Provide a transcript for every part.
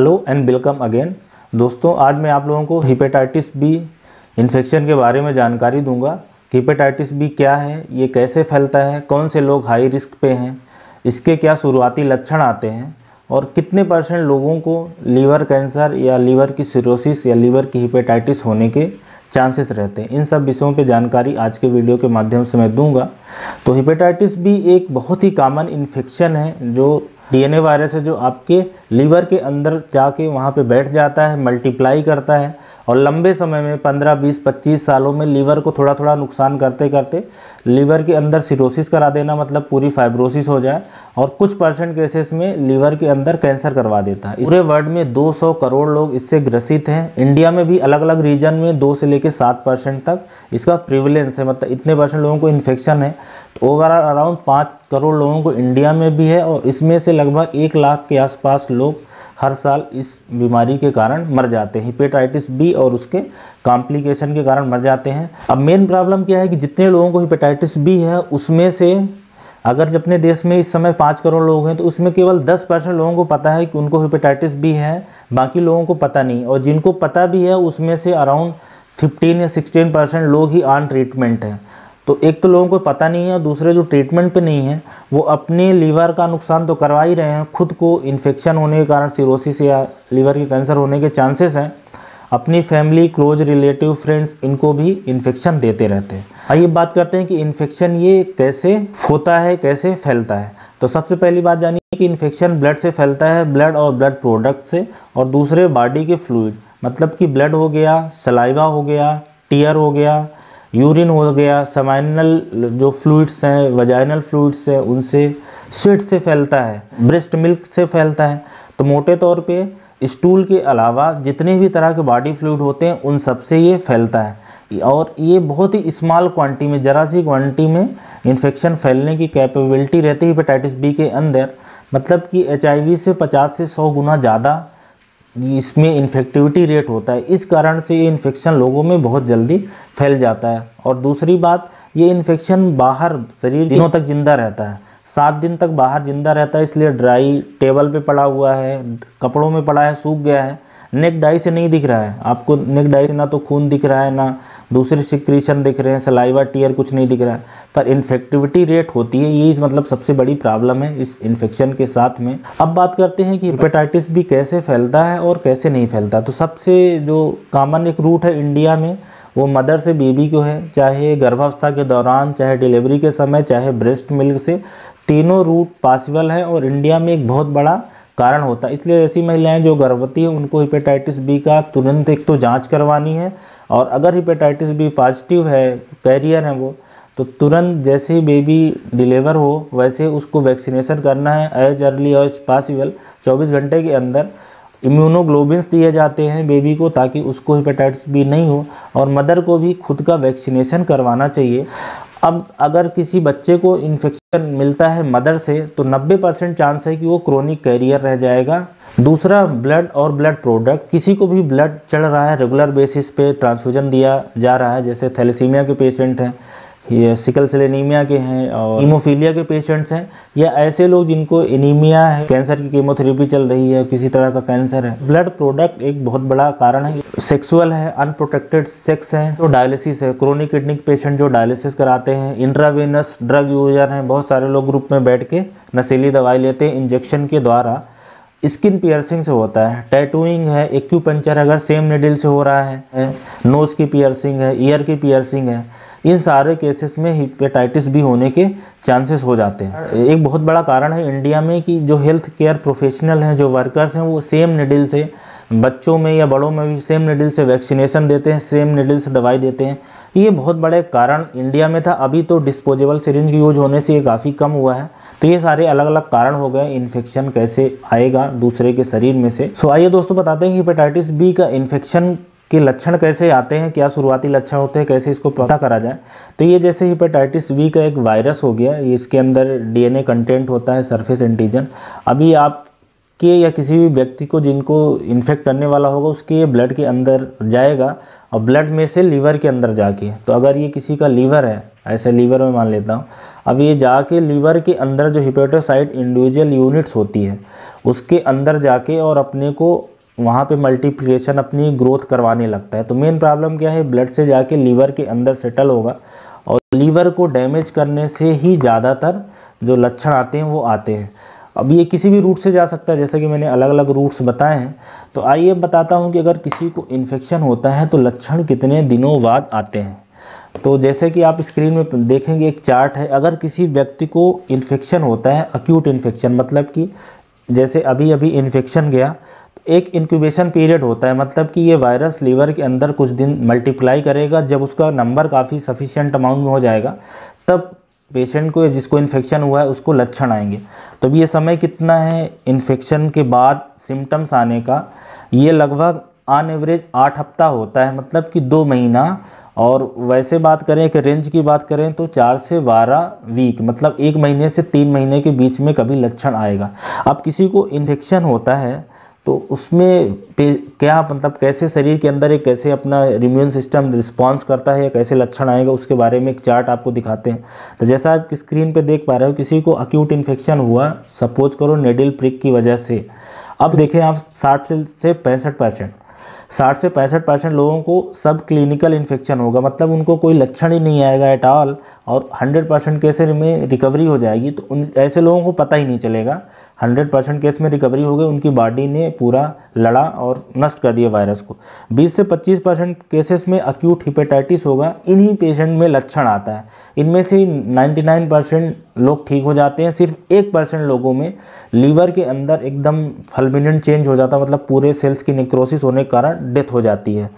Hello and welcome again. दोस्तों, आज मैं आप लोगों को हिपेटाइटिस बी इन्फेक्शन के बारे में जानकारी दूँगा। कि हिपेटाइटिस बी क्या है, ये कैसे फैलता है, कौन से लोग हाई रिस्क पे हैं, इसके क्या शुरुआती लक्षण आते हैं, और कितने परसेंट लोगों को लीवर कैंसर या लीवर की सिरोसिस या लीवर की हिपेटाइटिस होने के चांसेस रहते हैं। इन सब विषयों पर जानकारी आज के वीडियो के माध्यम से मैं दूँगा। तो हिपेटाइटिस बी एक बहुत ही कॉमन इन्फेक्शन है, जो डीएनए वायरस है जो आपके लीवर के अंदर जाके वहाँ पे बैठ जाता है, मल्टीप्लाई करता है। और लंबे समय में 15, 20, 25 सालों में लीवर को थोड़ा थोड़ा नुकसान करते करते लीवर के अंदर सिरोसिस करा देना मतलब पूरी फाइब्रोसिस हो जाए और कुछ परसेंट केसेस में लीवर के अंदर कैंसर करवा देता है। पूरे वर्ल्ड में 200 करोड़ लोग इससे ग्रसित हैं। इंडिया में भी अलग अलग रीजन में दो से लेकर सात परसेंट तक इसका प्रिविलेंस है। मतलब इतने परसेंट लोगों को इन्फेक्शन है। तो ओवरऑल अराउंड पाँच करोड़ लोगों को इंडिया में भी है और इसमें से लगभग एक लाख के आसपास लोग हर साल इस बीमारी के कारण मर जाते हैं। हिपेटाइटिस बी और उसके कॉम्प्लिकेशन के कारण मर जाते हैं। अब मेन प्रॉब्लम क्या है कि जितने लोगों को हिपेटाइटिस बी है, उसमें से अगर अपने देश में इस समय पाँच करोड़ लोग हैं तो उसमें केवल दस परसेंट लोगों को पता है कि उनको हिपेटाइटिस बी है, बाकी लोगों को पता नहीं। और जिनको पता भी है, उसमें से अराउंड फिफ्टीन या सिक्सटीन परसेंट लोग ही ऑन ट्रीटमेंट हैं। तो एक तो लोगों को पता नहीं है और दूसरे जो ट्रीटमेंट पे नहीं है, वो अपने लीवर का नुकसान तो करवा ही रहे हैं। खुद को इन्फेक्शन होने के कारण सिरोसिस या लीवर के कैंसर होने के चांसेस हैं। अपनी फैमिली क्लोज रिलेटिव फ्रेंड्स इनको भी इन्फेक्शन देते रहते हैं। आइए बात करते हैं कि इन्फेक्शन ये कैसे होता है, कैसे फैलता है। तो सबसे पहली बात जानिए कि इन्फेक्शन ब्लड से फैलता है ब्लड और ब्लड प्रोडक्ट से, और दूसरे बॉडी के फ्लूड मतलब कि ब्लड हो गया सलाइवा हो गया टीयर हो गया यूरिन हो गया, समाइनल जो फ्लूइड्स हैं वजाइनल फ्लूइड्स हैं, उनसे स्वेट से फैलता है ब्रेस्ट मिल्क से फैलता है। तो मोटे तौर पे स्टूल के अलावा जितने भी तरह के बॉडी फ्लूड होते हैं, उन सबसे ये फैलता है। और ये बहुत ही स्मॉल क्वांटिटी में, ज़रा सी क्वांटिटी में इन्फेक्शन फैलने की कैपेबिलिटी रहती है हेपेटाइटिस बी के अंदर। मतलब कि एचआईवी से 50 से 100 गुना ज़्यादा इसमें इन्फेक्टिविटी रेट होता है। इस कारण से ये इन्फेक्शन लोगों में बहुत जल्दी फैल जाता है। और दूसरी बात, ये इन्फेक्शन बाहर शरीर दिनों तक ज़िंदा रहता है। सात दिन तक बाहर ज़िंदा रहता है, इसलिए ड्राई टेबल पे पड़ा हुआ है, कपड़ों में पड़ा है, सूख गया है। नेक डाई से नहीं दिख रहा है। आपको नेक डाई से ना तो खून दिख रहा है, ना दूसरे सिक्रीशन दिख रहे हैं सलाइवा टीयर कुछ नहीं दिख रहा है। पर इन्फेक्टिविटी रेट होती है, ये इस मतलब सबसे बड़ी प्रॉब्लम है इस इन्फेक्शन के साथ में। अब बात करते हैं कि हेपेटाइटिस भी कैसे फैलता है और कैसे नहीं फैलता। तो सबसे जो कॉमन एक रूट है इंडिया में, वो मदर से बेबी को है। चाहे गर्भावस्था के दौरान, चाहे डिलीवरी के समय, चाहे ब्रेस्ट मिल्क से, तीनों रूट पॉसिबल है और इंडिया में एक बहुत बड़ा कारण होता है। इसलिए ऐसी महिलाएँ जो गर्भवती हैं, उनको हेपेटाइटिस बी का तुरंत एक तो जाँच करवानी है। और अगर हिपेटाइटिस बी पॉजिटिव है कैरियर है वो तो तुरंत जैसे ही बेबी डिलीवर हो, वैसे उसको वैक्सीनेशन करना है एज अर्ली एज पॉसिबल 24 घंटे के अंदर इम्यूनोग्लोबिन्स दिए जाते हैं बेबी को ताकि उसको हिपेटाइटिस बी नहीं हो और मदर को भी खुद का वैक्सीनेशन करवाना चाहिए। अब अगर किसी बच्चे को इन्फेक्शन मिलता है मदर से तो 90 परसेंट चांस है कि वो क्रोनिक कैरियर रह जाएगा। दूसरा ब्लड और ब्लड प्रोडक्ट किसी को भी ब्लड चढ़ रहा है रेगुलर बेसिस पे ट्रांसफ्यूजन दिया जा रहा है, जैसे थैलेसीमिया के पेशेंट हैं। ये सिकल सेलेनीमिया के हैं और हीमोफीलिया के पेशेंट्स हैं। या ऐसे लोग जिनको एनीमिया है, कैंसर की कीमोथेरेपी चल रही है, किसी तरह का कैंसर है। ब्लड प्रोडक्ट एक बहुत बड़ा कारण है। सेक्सुअल है अनप्रोटेक्टेड सेक्स है तो डायलिसिस है। क्रोनिक किडनी पेशेंट जो डायलिसिस कराते हैं इंट्रावेनस ड्रग यूज़र हैं। बहुत सारे लोग ग्रुप में बैठ के नशीली दवाई लेते हैं इंजेक्शन के द्वारा। स्किन पियर्सिंग से होता है। टैटूइंग है एक्यूपंचर अगर सेम निडिल से हो रहा है नोज़ की पियर्सिंग है ईयर की पियर्सिंग है। इन सारे केसेस में हिपेटाइटिस भी होने के चांसेस हो जाते हैं। एक बहुत बड़ा कारण है इंडिया में कि जो हेल्थ केयर प्रोफेशनल हैं जो वर्कर्स हैं वो सेम निडिल से बच्चों में या बड़ों में भी सेम निडिल से वैक्सीनेशन देते हैं सेम निडिल से दवाई देते हैं। ये बहुत बड़े कारण इंडिया में था। अभी तो डिस्पोजेबल सिरिंज यूज़ होने से ये काफ़ी कम हुआ है। तो ये सारे अलग अलग कारण हो गए। इन्फेक्शन कैसे आएगा दूसरे के शरीर में से? सो आइए दोस्तों बताते हैं कि हेपेटाइटिस बी का इन्फेक्शन के लक्षण कैसे आते हैं, क्या शुरुआती लक्षण होते हैं, कैसे इसको पता करा जाए। तो ये जैसे हिपेटाइटिस वी का एक वायरस हो गया इसके अंदर डीएनए कंटेंट होता है सरफेस एंटीजन अभी आपके या किसी भी व्यक्ति को जिनको इन्फेक्ट करने वाला होगा, उसके ब्लड के अंदर जाएगा और ब्लड में से लीवर के अंदर जाके। तो अगर ये किसी का लीवर है, ऐसे लीवर में मान लेता हूँ, अब ये जाके लीवर के अंदर जो हिपेटोसाइट इंडिविजुअल यूनिट्स होती है, उसके अंदर जाके और अपने को वहाँ पे मल्टीप्लिकेशन अपनी ग्रोथ करवाने लगता है। तो मेन प्रॉब्लम क्या है? ब्लड से जाके लीवर के अंदर सेटल होगा और लीवर को डैमेज करने से ही ज़्यादातर जो लक्षण आते हैं, वो आते हैं। अब ये किसी भी रूट से जा सकता है, जैसे कि मैंने अलग अलग रूट्स बताए हैं। तो आइए बताता हूँ कि अगर किसी को इन्फेक्शन होता है तो लक्षण कितने दिनों बाद आते हैं। तो जैसे कि आप स्क्रीन में देखेंगे, एक चार्ट है। अगर किसी व्यक्ति को इन्फेक्शन होता है अक्यूट इन्फेक्शन मतलब कि जैसे अभी अभी इन्फेक्शन गया एक इंक्यूबेशन पीरियड होता है मतलब कि ये वायरस लीवर के अंदर कुछ दिन मल्टीप्लाई करेगा, जब उसका नंबर काफ़ी सफिशियंट अमाउंट में हो जाएगा, तब पेशेंट को जिसको इन्फेक्शन हुआ है, उसको लक्षण आएँगे। तो ये समय कितना है इन्फेक्शन के बाद सिम्टम्स आने का? ये लगभग ऑन एवरेज आठ हफ़्ता होता है मतलब कि दो महीना। और वैसे बात करें कि रेंज की बात करें तो चार से बारह वीक मतलब एक महीने से तीन महीने के बीच में कभी लक्षण आएगा। अब किसी को इन्फेक्शन होता है तो उसमें क्या मतलब कैसे शरीर के अंदर एक कैसे अपना इम्यून सिस्टम रिस्पॉन्स करता है या कैसे लक्षण आएगा, उसके बारे में एक चार्ट आपको दिखाते हैं। तो जैसा आप स्क्रीन पे देख पा रहे हो, किसी को अक्यूट इन्फेक्शन हुआ सपोज़ करो नेडल प्रिक की वजह से। अब देखें आप साठ से पैंसठ परसेंट साठ से पैंसठ परसेंट लोगों को सब क्लिनिकल इन्फेक्शन होगा मतलब उनको कोई लक्षण ही नहीं आएगा एट ऑल और हंड्रेड परसेंट केसेस में रिकवरी हो जाएगी तो उन, ऐसे लोगों को पता ही नहीं चलेगा। हंड्रेड परसेंट केस में रिकवरी हो गई, उनकी बॉडी ने पूरा लड़ा और नष्ट कर दिया वायरस को। 20 से 25 परसेंट केसेस में अक्यूट हिपेटाइटिस होगा, इन्हीं पेशेंट में लक्षण आता है। इनमें से 99 परसेंट लोग ठीक हो जाते हैं, सिर्फ़ एक परसेंट लोगों में लीवर के अंदर एकदम फलमिनेंट चेंज हो जाता है मतलब पूरे सेल्स की निक्रोसिस होने के कारण डेथ हो जाती है।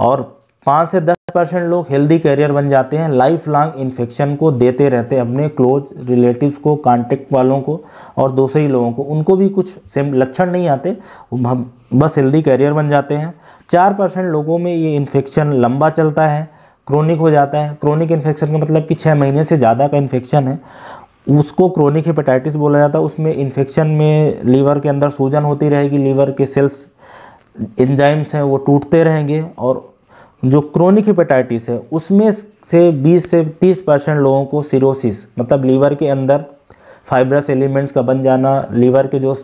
और पाँच से दस परसेंट लोग हेल्दी कैरियर बन जाते हैं लाइफ लॉन्ग इन्फेक्शन को देते रहते हैं अपने क्लोज रिलेटिव्स को कांटेक्ट वालों को और दूसरे लोगों को। उनको भी कुछ सेम, लक्षण नहीं आते बस हेल्दी कैरियर बन जाते हैं। चार परसेंट लोगों में ये इन्फेक्शन लंबा चलता है क्रोनिक हो जाता है। क्रोनिक इन्फेक्शन का मतलब कि छः महीने से ज़्यादा का इन्फेक्शन है। उसको क्रोनिक हेपेटाइटिस बोला जाता है। उसमें इन्फेक्शन में लीवर के अंदर सूजन होती रहेगी। लीवर के सेल्स एंजाइम्स हैं, वो टूटते रहेंगे और जो क्रोनिक हेपेटाइटिस है, उसमें से 20 से 30 परसेंट लोगों को सिरोसिस मतलब लीवर के अंदर फाइब्रस एलिमेंट्स का बन जाना लीवर के जो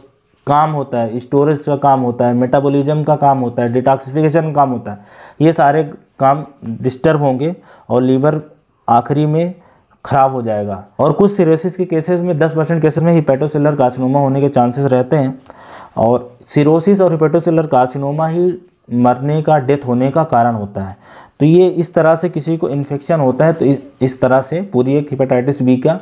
काम होता है स्टोरेज का काम होता है मेटाबॉलिज्म का काम होता है डिटॉक्सिफिकेशन का काम होता है, ये सारे काम डिस्टर्ब होंगे और लीवर आखिरी में ख़राब हो जाएगा। और कुछ सिरोसिस के केसेस में 10 परसेंट केसेस में हिपेटोसेलर कार्सिनोमा होने के चांसेस रहते हैं। और सिरोसिस और हिपेटोसेलर कार्सिनोमा ही मरने का डेथ होने का कारण होता है। तो ये इस तरह से किसी को इन्फेक्शन होता है तो इस, इस तरह से पूरी एक हिपेटाइटिस बी का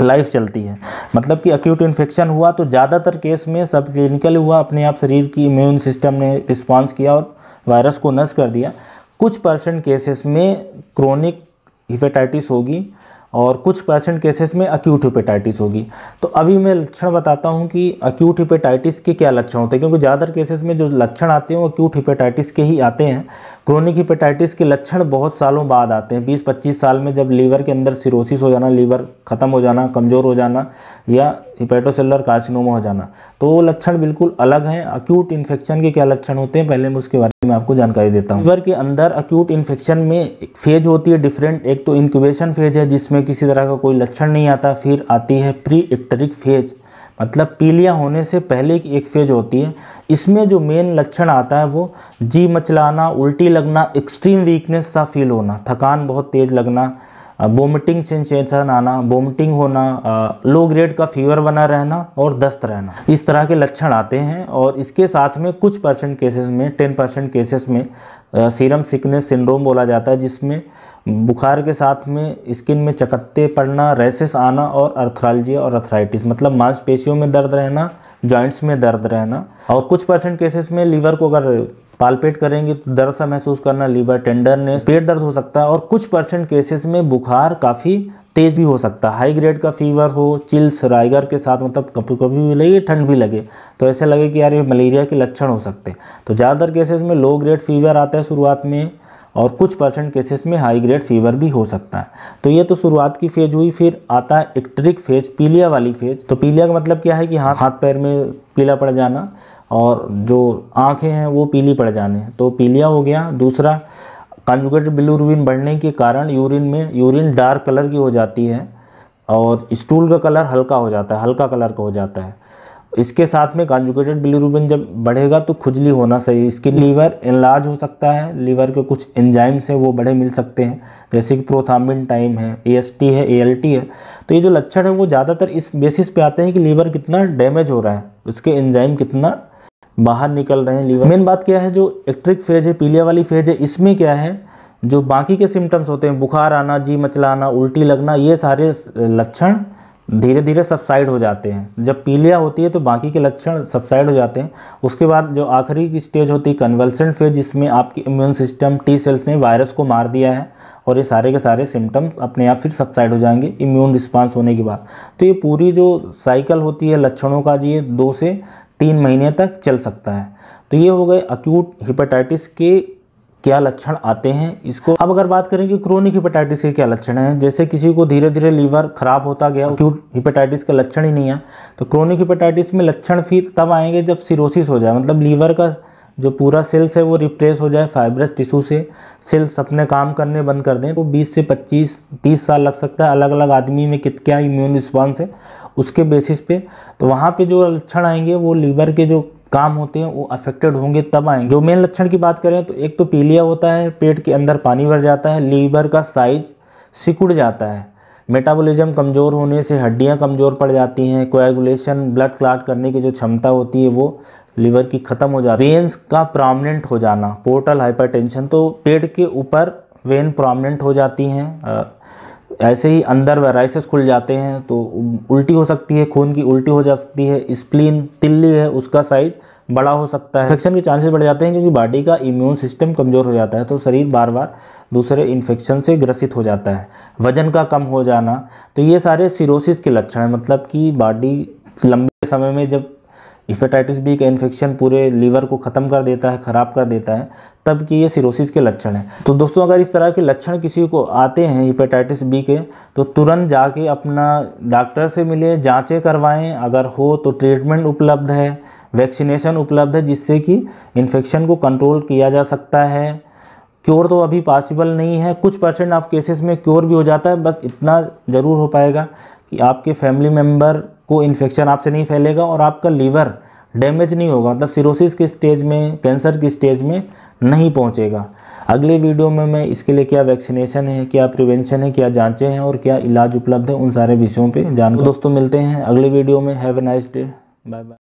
लाइफ चलती है। मतलब कि अक्यूट इन्फेक्शन हुआ तो ज़्यादातर केस में सब क्लिनिकल हुआ अपने आप शरीर की इम्यून सिस्टम ने रिस्पॉन्स किया और वायरस को नष्ट कर दिया। कुछ परसेंट केसेस में क्रोनिक हिपेटाइटिस होगी और कुछ परसेंट केसेस में अक्यूट हिपेटाइटिस होगी। तो अभी मैं लक्षण बताता हूँ कि अक्यूट हिपेटाइटिस के क्या लक्षण होते हैं, क्योंकि ज़्यादातर केसेस में जो लक्षण आते हैं वो अक्यूट हिपेटाइटिस के ही आते हैं। क्रोनिक हिपेटाइटिस के लक्षण बहुत सालों बाद आते हैं। 20-25 साल में जब लीवर के अंदर सिरोसिस हो जाना, लीवर ख़त्म हो जाना, कमज़ोर हो जाना या हिपेटोसेलर कार्सिनोमा हो जाना तो वो लक्षण बिल्कुल अलग हैं। अक्यूट इन्फेक्शन के क्या लक्षण होते हैं? पहले मैं उसके बारे में आपको जानकारी देता हूँ। लीवर के अंदर अक्यूट इन्फेक्शन में फ़ेज़ होती है डिफरेंट। एक तो इंक्यूबेशन फ़ेज़ है, जिसमें किसी तरह का कोई लक्षण नहीं आता। फिर आती है प्री इक्टरिक फ़ेज़ मतलब पीलिया होने से पहले की एक फ़ेज़ होती है। इसमें जो मेन लक्षण आता है वो जी मचलाना, उल्टी लगना एक्सट्रीम वीकनेस सा फील होना, थकान बहुत तेज़ लगना वोमिटिंग सेंसेशन आना वोमिटिंग होना लो ग्रेड का फीवर बना रहना और दस्त रहना। इस तरह के लक्षण आते हैं और इसके साथ में कुछ परसेंट केसेस में टेन परसेंट केसेस में सीरम सिकनेस सिंड्रोम बोला जाता है, जिसमें बुखार के साथ में स्किन में चकत्ते पड़ना रेसेस आना और अर्थरालजिया और अर्थराइटिस मतलब मांसपेशियों में दर्द रहना जॉइंट्स में दर्द रहना और कुछ परसेंट केसेस में लीवर को अगर पालपेट करेंगे तो दर्द सा महसूस करना लीवर टेंडरनेस पेट दर्द हो सकता है और कुछ परसेंट केसेस में बुखार काफ़ी तेज भी हो सकता है। हाई ग्रेड का फीवर हो चिल्स राइगर के साथ मतलब कभी कभी भी लगे, ठंड भी लगे तो ऐसे लगे कि यार ये मलेरिया के लक्षण हो सकते हैं। तो ज़्यादातर केसेस में लो ग्रेड फीवर आता है शुरुआत में और कुछ परसेंट केसेस में हाई ग्रेड फीवर भी हो सकता है। तो ये तो शुरुआत की फ़ेज़ हुई, फिर आता है एक्ट्रिक फ़ेज़ पीलिया वाली फ़ेज़ तो पीलिया का मतलब क्या है कि हाथ हाथ पैर में पीला पड़ जाना और जो आँखें हैं वो पीली पड़ जाने। तो पीलिया हो गया। दूसरा कंजुगेट बिलुरुबिन बढ़ने के कारण यूरिन में यूरिन डार्क कलर की हो जाती है और स्टूल का कलर हल्का हो जाता है, हल्का कलर का हो जाता है। इसके साथ में कॉन्जुकेटेड बिलीरुबिन जब बढ़ेगा तो खुजली होना सही। इसके लीवर इलाज हो सकता है। लीवर के कुछ एंजाइम्स हैं, वो बड़े मिल सकते हैं। जैसे कि प्रोथामिन टाइम है एएसटी है ए है। तो ये जो लक्षण है, वो ज़्यादातर इस बेसिस पे आते हैं कि लीवर कितना डैमेज हो रहा है। उसके एंजाइम कितना बाहर निकल रहे हैं लीवर मेन बात क्या है, जो एक्ट्रिक फ़ेज़ है, पीलिया वाली फ़ेज़ है, इसमें क्या है, जो बाकी के सिम्टम्स होते हैं, बुखार आना, जी मचलाना, उल्टी लगना, ये सारे लक्षण धीरे धीरे सबसाइड हो जाते हैं। जब पीलिया होती है तो बाकी के लक्षण सबसाइड हो जाते हैं। उसके बाद जो आखिरी की स्टेज होती है कन्वल्सेंट फ़ेज़ जिसमें आपकी इम्यून सिस्टम टी सेल्स ने वायरस को मार दिया है और ये सारे के सारे सिम्टम्स अपने आप फिर सबसाइड हो जाएँगे इम्यून रिस्पांस होने के बाद। तो ये पूरी जो साइकिल होती है लक्षणों का ये दो से तीन महीने तक चल सकता है। तो ये हो गए अक्यूट हिपेटाइटिस के क्या लक्षण आते हैं, इसको अब अगर बात करें कि क्रोनिक हिपेटाइटिस के क्या लक्षण हैं, जैसे किसी को धीरे धीरे लीवर खराब होता गया अक्यूट हिपेटाइटिस का लक्षण ही नहीं है तो क्रोनिक हिपेटाइटिस में लक्षण फिर तब आएँगे जब सिरोसिस हो जाए मतलब लीवर का जो पूरा सेल्स है वो रिप्लेस हो जाए फाइब्रस टिश्यू से सेल्स अपने काम करने बंद कर दें तो 20 से 25 30 साल लग सकता है अलग अलग आदमी में कित क्या इम्यून रिस्पॉन्स है, उसके बेसिस पे तो वहाँ पे जो लक्षण आएँगे वो लीवर के जो काम होते हैं, वो अफेक्टेड होंगे, तब आएँगे। जो मेन लक्षण की बात करें तो एक तो पीलिया होता है, पेट के अंदर पानी भर जाता है, लीवर का साइज़ सिकुड़ जाता है। मेटाबॉलिज्म कमज़ोर होने से हड्डियाँ कमज़ोर पड़ जाती हैं कोएगुलेशन ब्लड क्लाट करने की जो क्षमता होती है, वो लीवर की ख़त्म हो जाती है। वेन्स का प्रोमिनेंट हो जाना पोर्टल हाइपरटेंशन तो पेट के ऊपर वेन प्रोमिनेंट हो जाती हैं ऐसे ही अंदर वेराइसिस खुल जाते हैं तो उल्टी हो सकती है, खून की उल्टी हो जा सकती है स्प्लीन तिल्ली है, उसका साइज़ बड़ा हो सकता है। इन्फेक्शन के चांसेस बढ़ जाते हैं क्योंकि बॉडी का इम्यून सिस्टम कमज़ोर हो जाता है तो शरीर बार बार दूसरे इन्फेक्शन से ग्रसित हो जाता है। वज़न का कम हो जाना तो ये सारे सिरोसिस के लक्षण हैं मतलब कि बॉडी लंबे समय में जब हिपेटाइटिस बी का इन्फेक्शन पूरे लीवर को ख़त्म कर देता है, ख़राब कर देता है तब कि ये सिरोसिस के लक्षण हैं। तो दोस्तों, अगर इस तरह के लक्षण किसी को आते हैं हिपेटाइटिस बी के तो तुरंत जाके अपना डॉक्टर से मिले, जाँचें करवाएँ। अगर हो तो ट्रीटमेंट उपलब्ध है वैक्सीनेशन उपलब्ध है, जिससे कि इन्फेक्शन को कंट्रोल किया जा सकता है। क्योर तो अभी पॉसिबल नहीं है। कुछ परसेंट आप केसेस में क्योर भी हो जाता है। बस इतना ज़रूर हो पाएगा कि आपके फैमिली मेंबर को इन्फेक्शन आपसे नहीं फैलेगा और आपका लीवर डैमेज नहीं होगा। मतलब सिरोसिस के स्टेज में कैंसर की स्टेज में नहीं पहुंचेगा। अगले वीडियो में मैं इसके लिए क्या वैक्सीनेशन है, क्या प्रिवेंशन है, क्या जांचें हैं और क्या इलाज उपलब्ध है, उन सारे विषयों पर जान दोस्तों, मिलते हैं अगले वीडियो में। Have a nice day bye bye